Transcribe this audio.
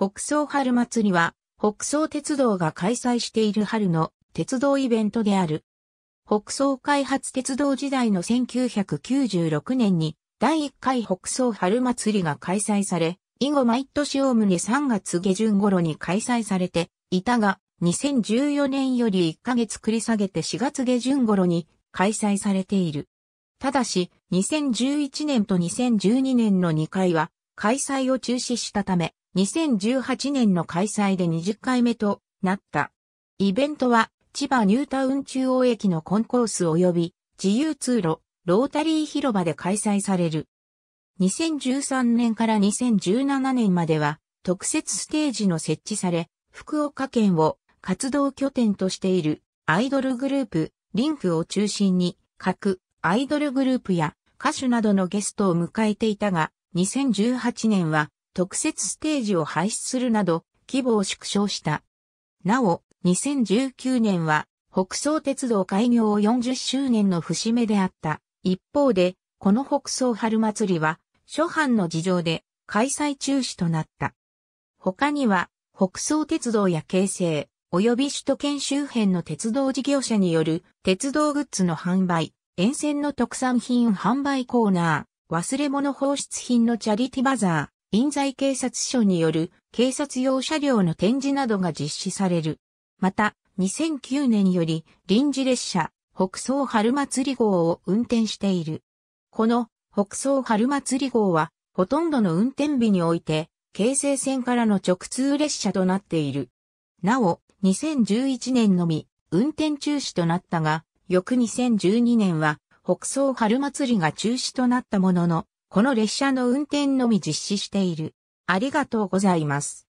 北総春祭りは、北総鉄道が開催している春の鉄道イベントである。北総開発鉄道時代の1996年に第1回北総春祭りが開催され、以後毎年おおむね3月下旬頃に開催されていたが、2014年より1ヶ月繰り下げて4月下旬頃に開催されている。ただし、2011年と2012年の2回は開催を中止したため、2018年の開催で20回目となった。イベントは千葉ニュータウン中央駅のコンコース及び自由通路、ロータリー広場で開催される。2013年から2017年までは特設ステージの設置され、福岡県を活動拠点としているアイドルグループ、リンクを中心に各アイドルグループや歌手などのゲストを迎えていたが、2018年は特設ステージを廃止するなど規模を縮小した。なお、2019年は北総鉄道開業40周年の節目であった。一方で、この北総春祭りは、初版の事情で開催中止となった。他には、北総鉄道や京成、及び首都圏周辺の鉄道事業者による鉄道グッズの販売、沿線の特産品販売コーナー、忘れ物放出品のチャリティバザー、印在警察署による警察用車両の展示などが実施される。また、2009年より臨時列車、北総春祭り号を運転している。この北総春祭り号は、ほとんどの運転日において、京成線からの直通列車となっている。なお、2011年のみ、運転中止となったが、翌2012年は、北総春祭りが中止となったものの、この列車の運転のみ実施している。ありがとうございます。